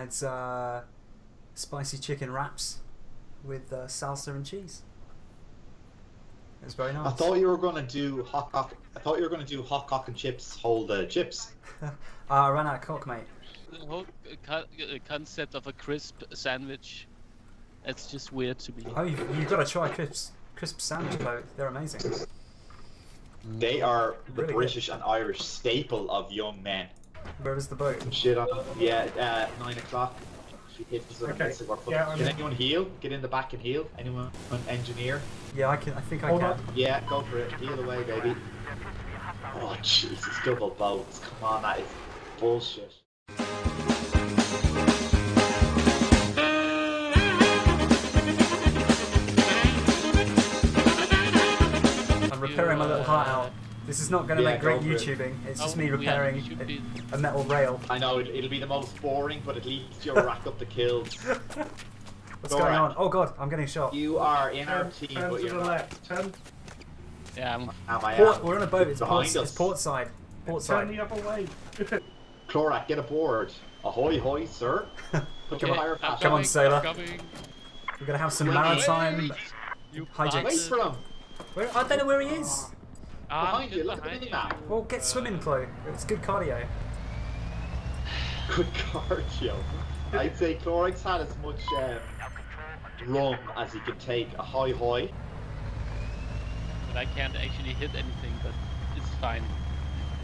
had uh, spicy chicken wraps with uh, salsa and cheese. It was very nice. I thought you were gonna do hot cock. I thought you were gonna do hot cock and chips. Hold the chips. uh, I ran out of cock, mate. The whole uh, co- uh, concept of a crisp sandwich, it's just weird to me. Oh, you've, you've got to try crisp, crisp sandwich though. They're amazing. They are the Really good. British and Irish staple of young men. Where is the boat? Shit on. Yeah, uh, nine o'clock. She hits us. Okay. Yeah, Can in. anyone heal? Get in the back and heal. Anyone? An engineer? Yeah, I can. I think I can. on. Yeah, go for it. Heal away, baby. Oh Jesus, double boats. Come on, that is bullshit. I'm repairing my little heart out. This is not going to Yeah, make great go for it. YouTubing. It's Oh, just me repairing you should be- a, a metal rail. I know it, it'll be the most boring, but at least you'll rack up the kills. What's Alright. going on? Oh god, I'm getting shot. You are in our team, turn but to you're the not. left. Turn, Yeah, I'm, Am I Port, am. we're on a boat. It's port, behind it's port side. Port side. turn the other way. Clorak, get aboard. Ahoy, hoy, sir. Okay, fire I'm Come on, sailor. We're gonna have some Wait, maritime. Hijinks. Wait bastard. for him. Where, I don't know where he is. Ah, Behind you, look at the behind minimap. Well, get swimming, Chloe. It's good cardio. Good cardio. I'd say Clorak's had as much um, rum as he could take. Ahoy, hoy. But I can't actually hit anything, but it's fine.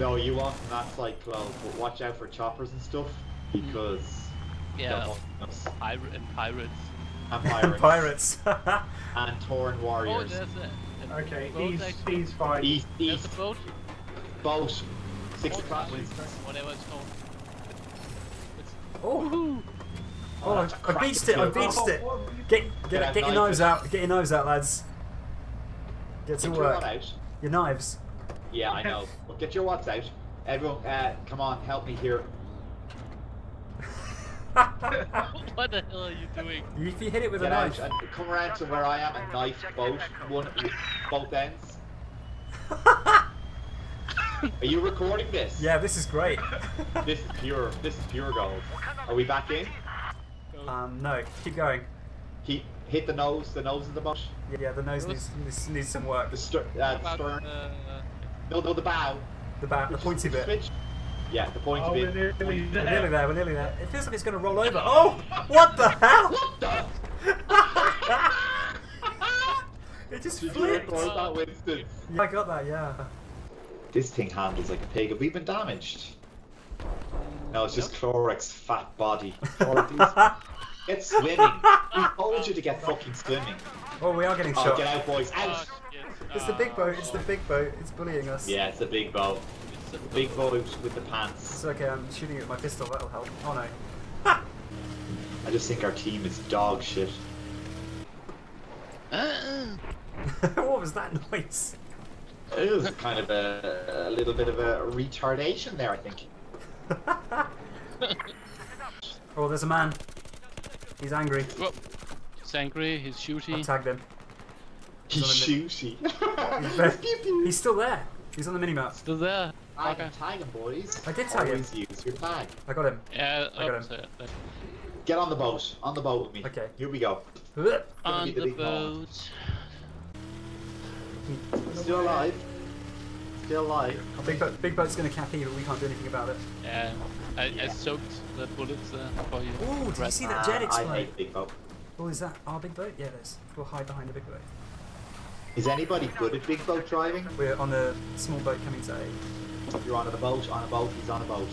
No, you want from that side, Chloe, but watch out for choppers and stuff because Yeah, they're hunting us. pir- and pirates. and pirates, Pirates. and Tauren Oh, warriors. there's a, a Okay, boat he's, actually. he's fine. East, There's east, a boat. boat. Six Boat, o'clock. Whatever it's called. It's, oh, woohoo! oh, that's a I beached it. I kill. beached it. Oh, Get, get, get your knife knives out. Get your knives out, lads. Get to Get your work. out. Your knives. Yeah, I know. But get your watts out. Everyone, uh, come on, help me here. What the hell are you doing? if you hit it with a Get out knife. and come around to where I am and knife both one both ends. Are you recording this? Yeah, this is great. This is pure. This is pure gold. Are we back in? Um, no, keep going. Keep hit the nose. The nose of the boat. Yeah, yeah the nose needs, needs, needs some work. The, ster- uh, the About, stern. uh, No, no, the bow. The back, the pointy bit. Switch. Yeah, the pointy Oh, we're bit. nearly We're there. nearly there, we're nearly there. It feels like it's gonna roll over. Oh! What the hell? What the? it just Did flipped. record that, Winston? Yeah, I got that, yeah. This thing handles like a pig. Have we been damaged? No, it's just Clorex's fat body. Get swimming. We told you to get fucking swimming. Oh, we are getting Oh, shot. get out, boys. Out. fuck, yes. It's the big boat, it's the big boat. It's bullying us. Yeah, it's a big boat. It's the The big boat with the pants. It's okay, I'm shooting it with my pistol, that'll help. Oh no. I just think our team is dog shit. Uh, what was that noise? It was kind of a, a little bit of a retardation there, I think. Oh, there's a man. He's angry. Whoa. He's angry, he's I shooty. tagged him. He's on the shooty. Pew, pew. He's still there. He's on the minimap. Still there. Tag Fucker. him, tag him, boys. I did tag him. Always use your tag. I got him. Yeah, I got oh, him. so Get on the boat. On the boat with me. Okay. Here we go. On the the big boat. Still alive. Still alive. Big, boat, big boat's gonna cap E, but we can't do anything about it. Yeah, I, I soaked the bullets uh, for you. Ooh, did you see that jet Ah, I explode? hate big boat. Oh, is that our big boat? Yeah, it is. We'll hide behind the big boat. Is anybody good at big boat driving? We're on a small boat coming to A. You're on a boat, on a boat, he's on a boat.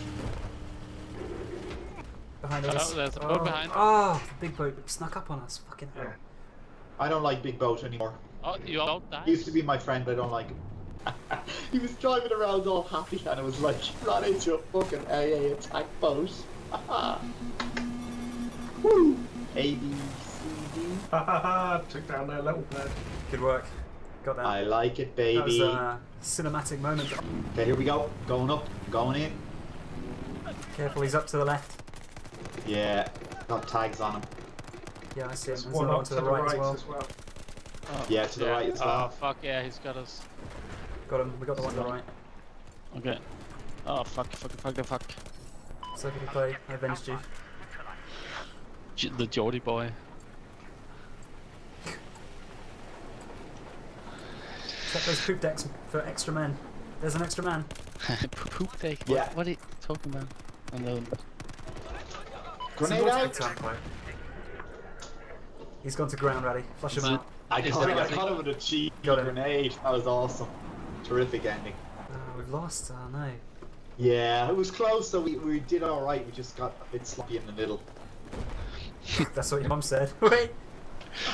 Behind Hello, us. there's a boat oh. behind. Oh, the big boat snuck up on us. Fucking hell. I don't like big boat anymore. Oh, you all died? He used to be my friend, but I don't like him. he was driving around all happy and it was like ran into a fucking AA attack boat. Woo! A, B, C, D. Ha ha ha, took down their little bird. Good work. Got that. I like it, that was baby. a cinematic moment. Okay, here we go. Going up, going in. Careful, he's up to the left. Yeah, got tags on him. Yeah, I see him. There's There's one up one to the right, as well. as well. Oh, Yeah, to the right as well. Oh, fuck, yeah, he's got us. Got him. We got the one to the right. Okay. Oh, fuck, fuck, fuck, fuck. So good play. I avenged you. J- the Geordie boy. Check those poop decks for extra men. There's an extra man. Poop deck. What, Yeah. what are you talking about? I know. Grenade out. He's gone to ground ready. Flush him out. I Is caught, there I a- caught him with a cheap Got him. grenade. That was awesome. Terrific ending. Oh, we've lost. Oh no. Yeah, it was close, so we, we did alright. We just got a bit sloppy in the middle. That's what your mum said. Wait.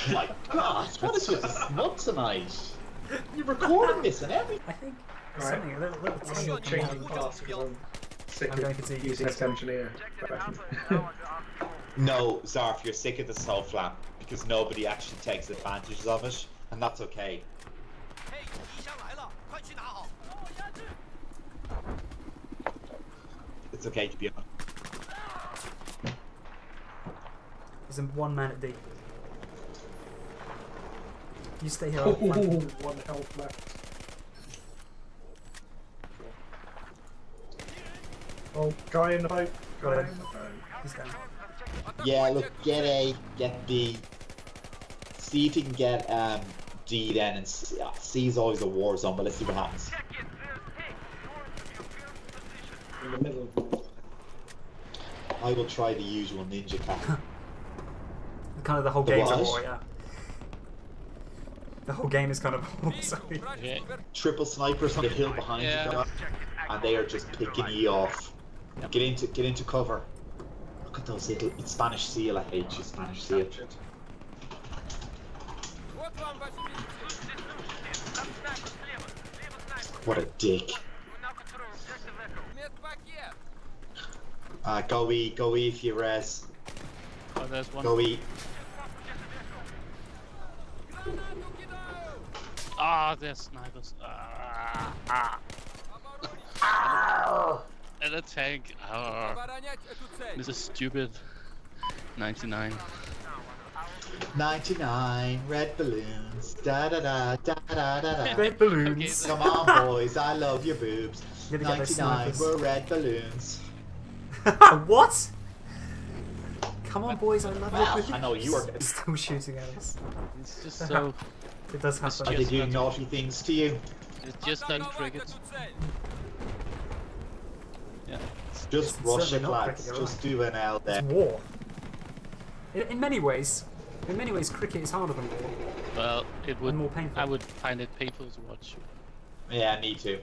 Oh my god, what is with this mud tonight? You're recording this and everything. I think Right. something a little, little I'm tingle. changing paths because I'm sick I'm of using Let's this engineer. No, Zarf, you're sick of the SOFLAM because nobody actually takes advantage of it, and that's okay. It's okay to be honest. He's in one man at D. You stay here. oh, I'll flank. one health left. Oh, guy in the boat. Guy in the boat. He's down. Yeah, look, get A, get B. See if you can get um, D then, and C, uh, C is always a war zone, but let's see what happens. In the middle. I will try the usual ninja attack. Kind of the whole The game's a war, yeah. The whole game is kind of a. Yeah. Triple snipers on the hill behind Yeah. you, guys, and they are just picking you off. Get into get into cover. Look at those little it's Spanish seal. I hate you, Spanish seal. What a dick. Uh, go E, go E if you res. Oh, there's one. Go E. Ah, there's snipers. Ah, ah. And a tank. Ah. This is stupid. 99. 99 red balloons. Da da da da da da da. Red balloons. Come on, boys, I love your boobs. Gonna get those 99 snipers. were red balloons. what? Come on, boys, I love Well, it. I know you are- Still shooting at us. It's just so. It does It's Are they doing naughty things to you? It's just done cricket. Yeah. Just It's rush it, not lads. cricket, Just do an L It's war. In, in many ways, in many ways, cricket is harder than war. Well, it would. more painful. I would find it painful to watch. Yeah, me too.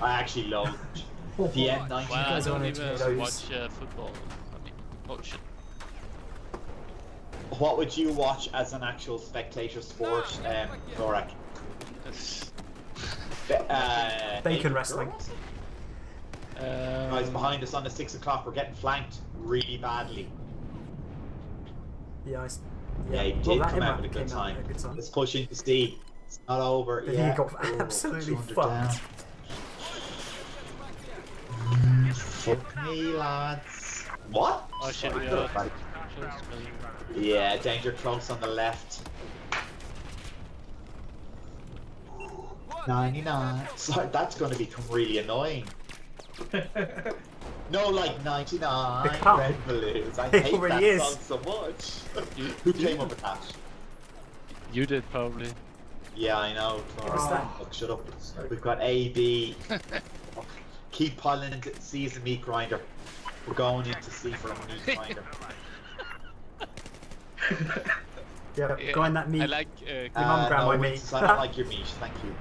I actually love the N99. Well, I don't even watch uh, football. I mean, oh shit. What would you watch as an actual spectator sport, um, Gorak? That's, uh, Bacon Bacon wrestling. um, Guys behind us on the six o'clock, we're getting flanked really badly. Yeah, I, s- Yeah, he Well, did that come out with a good came out a good time. Let's push into C. It's not over. But yeah. he got Oh, absolutely fucked. down. Fuck me, lads. What? Oh shit, Sorry, we good are fight. close, but- Yeah, danger close on the left. 99. Sorry, that's going to become really annoying. No, like 99 red balloons. I It hate already that is. song so much. You- Who came up with that? You did probably. Yeah, I know. What's that? Look, shut up. We've got A, B. Keep piling into C as a meat grinder. We're going into C for a meat grinder. yeah, Yeah, grind that meat. I like. Uh, Your mum Uh, grabbed no, my meat. I don't like your meat, thank you.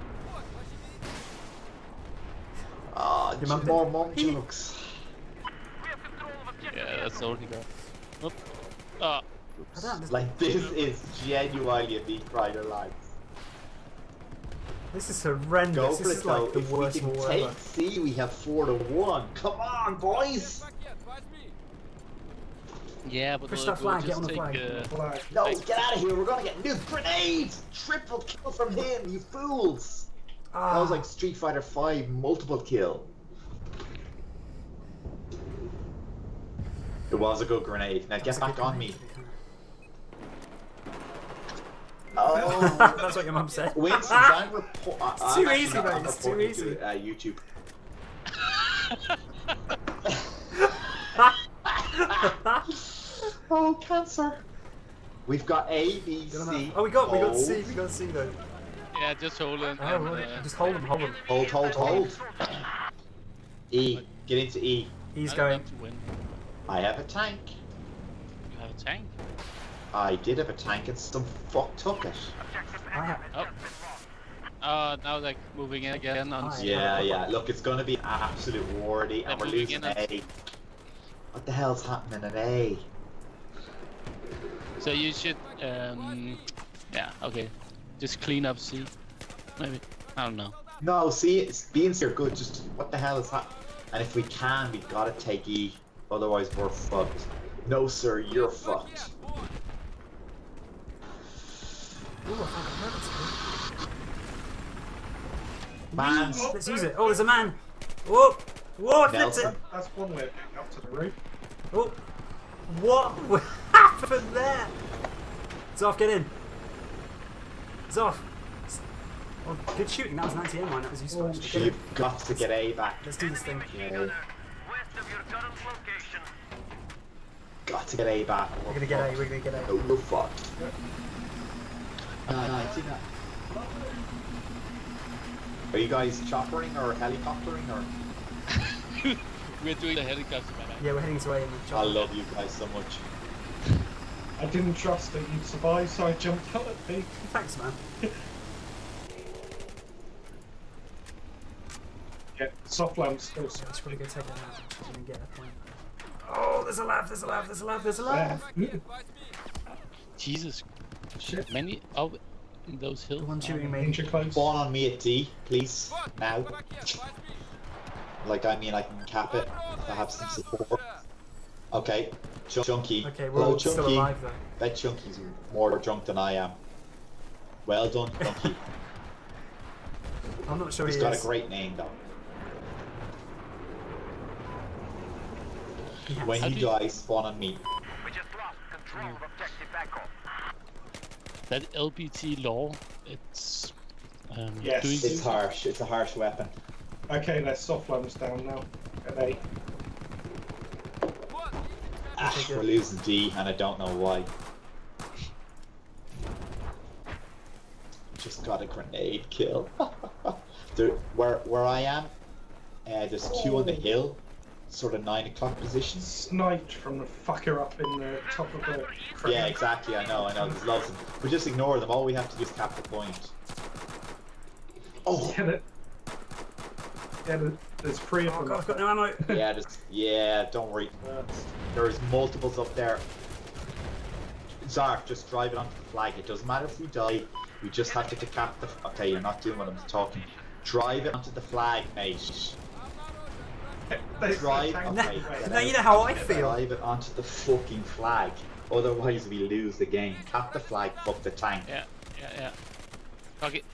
Ah, Your mum more mom jokes. yeah, that's all he got. Oop. Ah. I don't understand. Like, this is genuinely a meat grinder, lads. This is horrendous. Go this for is it, though. like the if worst we can war take ever. C, we have 4 to 1. Come on, boys! Yeah, but Push we'll, that we'll flag, get just on the take, flag. Uh, Flag. No, get out of here. We're gonna get new grenades. Triple kill from him, you fools. Ah, That was like Street Fighter 5 multiple kill. It was a good grenade. Now get back on me. Oh, That's what your mum said. Winston, I'm, repo- I- It's too easy, not- mate, it's too easy. To, uh, YouTube. Oh, cancer. We've got A, B, Get 'em C. out. Oh, we got we got. C. We got C though. Yeah, just hold it. Oh, and, right. uh, Just hold them. Hold them. Hold, hold, hold. E. Get into E. He's I going. to win. I have a tank. You have a tank. I did have a tank and some fuck took it. I have. Oh. Uh, now they're moving in again on. Aye. Yeah, yeah. Look, it's going to be an absolute wardy, and we're losing A. What the hell's happening in A? So you should, um, yeah, okay. Just clean up C. Maybe. I don't know. No, see, it's, being here good. Just what the hell is that? And if we can, we gotta take E. Otherwise, we're fucked. No, sir, you're fucked. Ooh, I found a hermit. Man, Let's use it. Oh, there's a man. Whoa! Whoa! I flipped it. That's one way of getting up to the roof. Oh! What happened there? Zoff, get in. Zoff. Oh, good shooting. That was an anti-air mine. That was useful. actually. Get you've got to get A back. Let's do this thing. Yeah, West of your current location. got to get A back. We're gonna get A. We're gonna get A. No, no fuck. Uh, Are you guys choppering or helicoptering or? We're doing the helicopter, man. Yeah, we're heading to A in the I love you guys so much. I didn't trust that you'd survive, so I jumped out at B. Thanks, man. Yeah, SOFLAM still Yeah, it's really good to take that out and get a point. Oh, there's a lab, there's a lab, there's a lab, there's a lab. there. Mm. Jesus. Shit. Many of in those hills. The one shooting me. Inch close. Spawn on me at D, please. Now. Like, I mean, I can cap it. if I have some support. Okay. Ch- Chunky. Okay, we're Hello, all still alive though. Bet Chunky's more drunk than I am. Well done, Chunky. I'm not sure He's he got a great name, though. He has. When How you do you- die, spawn on me. We just lost control of objective Echo. That LBT law, it's um, Yes. doing It's harsh. It's a harsh weapon. Okay, let's SOFLAM's down now. At A. Good. we're losing D, and I don't know why. Just got a grenade kill. there, where where I am, uh, there's two on the hill, sort of nine o'clock position. Sniped from the fucker up in the top of the crane. Yeah, exactly. I know. I know. There's loads of them. But just ignore them. All we have to do is cap the point. Oh, Yeah, there- yeah there- there's three of Oh them. god, I've got no ammo. yeah. There's, yeah. Don't worry. There's multiples up there. Zark, just drive it onto the flag. It doesn't matter if we die. We just have to decap the. Okay, you're not doing what I'm talking. Drive it onto the flag, mate. Drive. a tank Okay. right get Now you know how I feel. Drive it onto the fucking flag. Otherwise, we lose the game. Cap the flag. Fuck the tank. Yeah, yeah, yeah. Fuck it.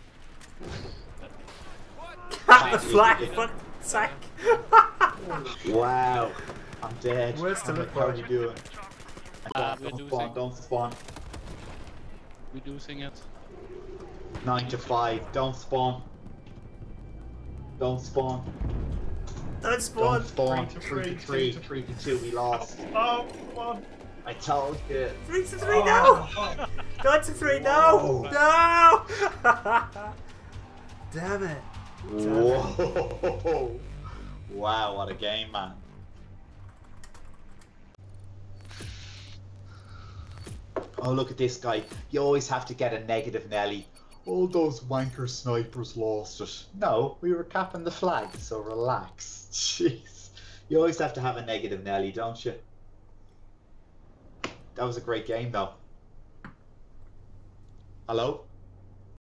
At the flag, Yeah. fuck sack. Wow. I'm dead. Words the I'm like, How are by. you doing? Uh, don't don't spawn, don't spawn. We're losing it. 9 to 5, don't spawn. Don't spawn. Don't spawn. Don't spawn. Three to 3 to three, 3, to- 3 2, we lost. Oh, come on. I told you. Three to three, Oh, no! Nine to three, no! No! Damn it. Whoa. Wow, what a game, man. Oh, look at this guy. You always have to get a negative Nelly. All those wanker snipers lost it. No, we were capping the flag, so relax. Jeez. You always have to have a negative Nelly, don't you? That was a great game, though. Hello?